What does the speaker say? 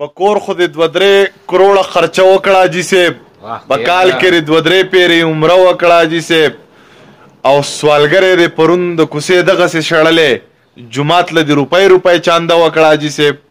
په کور خو د دو درې کروڑه خرچه وکړه جی سیب بکال کې دو درې پیری عمره وکړه جی سیب او سوالګرې د پروند کوسې دغه سه شړلې جمعات له دی روپۍ روپۍ چاندا وکړه جی سیب